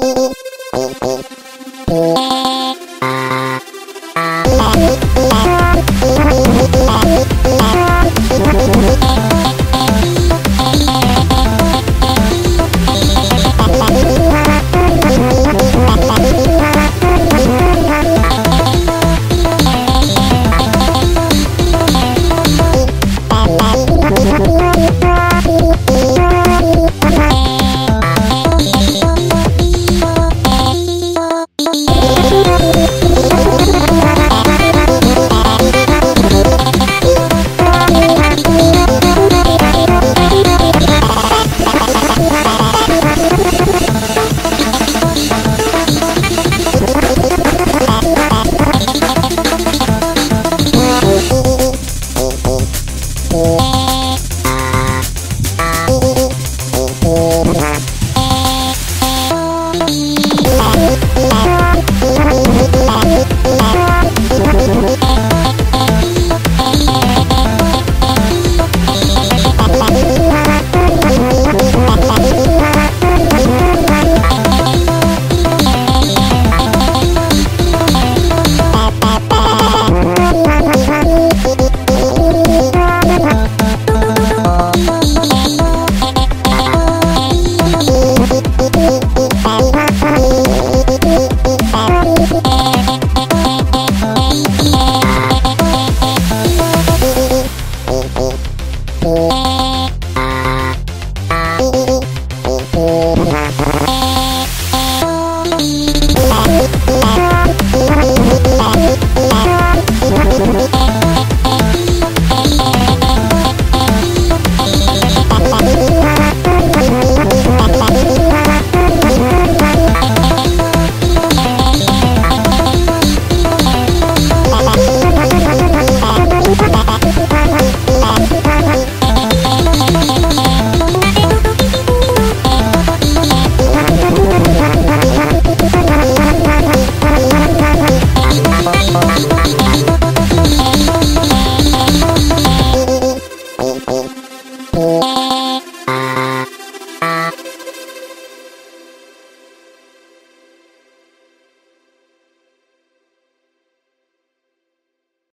Bye.